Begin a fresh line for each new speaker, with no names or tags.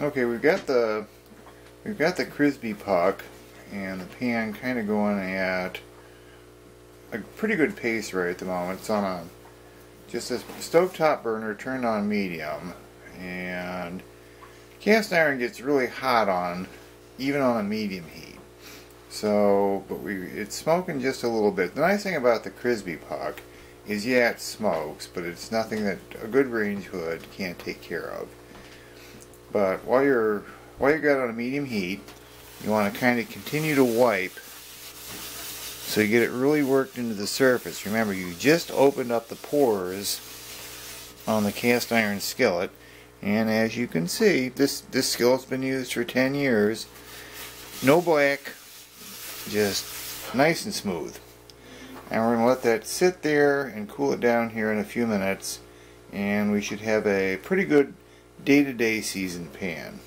Okay, we've got the we've got the Crisbee puck and the pan kind of going at a pretty good pace right at the moment. It's on a just a stovetop burner turned on medium and cast iron gets really hot on even on a medium heat. So, but we it's smoking just a little bit. The nice thing about the Crisbee puck is yeah it smokes, but it's nothing that a good range hood can't take care of. But while you're while you got on a medium heat, you want to kind of continue to wipe so you get it really worked into the surface. Remember, you just opened up the pores on the cast iron skillet, and as you can see, this this skillet's been used for 10 years. No black, just nice and smooth. And we're going to let that sit there and cool it down here in a few minutes, and we should have a pretty good day-to-day -day seasoned pan.